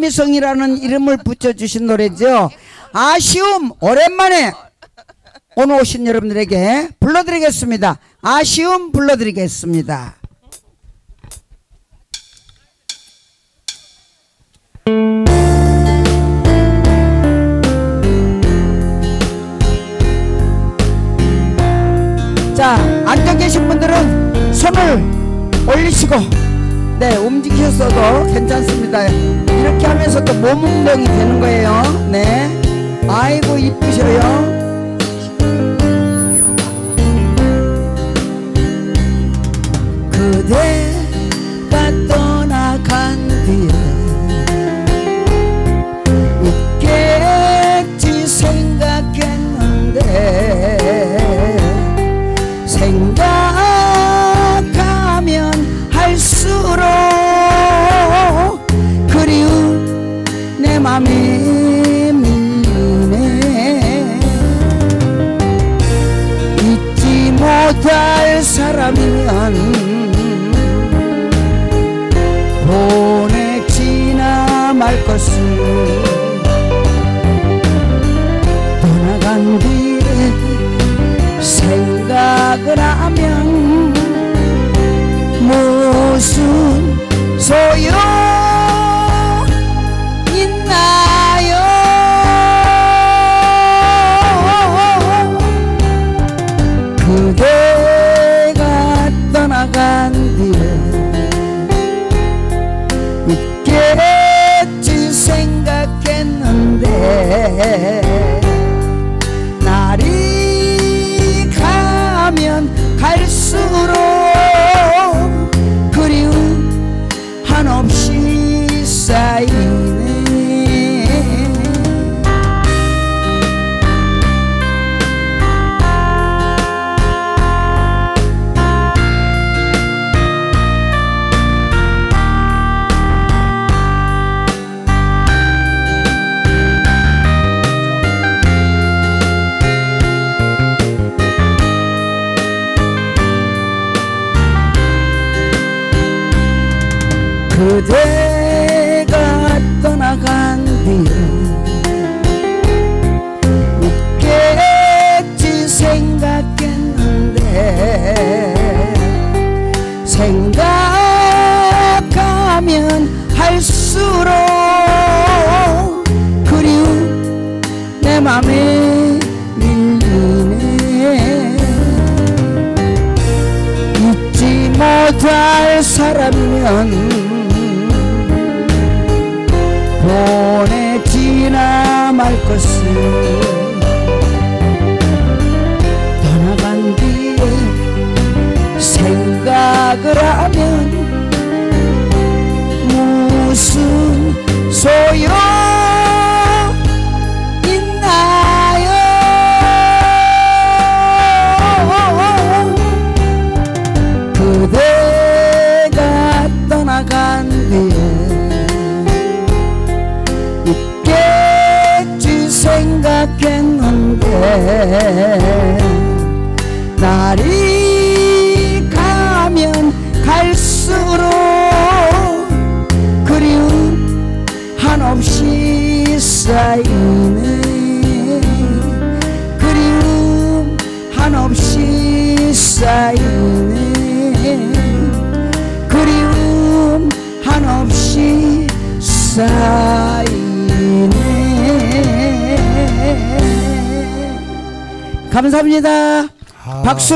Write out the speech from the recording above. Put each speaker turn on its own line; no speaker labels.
김미성이라는 이름을 붙여주신 노래죠. 아쉬움 오랜만에 오늘 오신 여러분들에게 불러드리겠습니다. 아쉬움 불러드리겠습니다. 자, 앉아 계신 분들은 손을 올리시고, 네, 움직이셨어도 괜찮습니다. 이렇게 하면서도 몸 운동이 되는 거예요. 네. 아이고, 이쁘셔요. 그대 못할 사람이면 보내 지나 말 것을 떠나간 뒤에 생각을 하면 무슨 그대가 떠나간 뒤에 웃겠지 생각했는데 생각하면 할수록 그리운 내 맘에 밀리네. 잊지 못할 사람이면 보내 날이 가면 갈수록 그리움 한없이 쌓이네 그리움 한없이 쌓이네 그리움 한없이 쌓이네 감사합니다. 박수